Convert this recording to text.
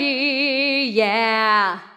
Yeah.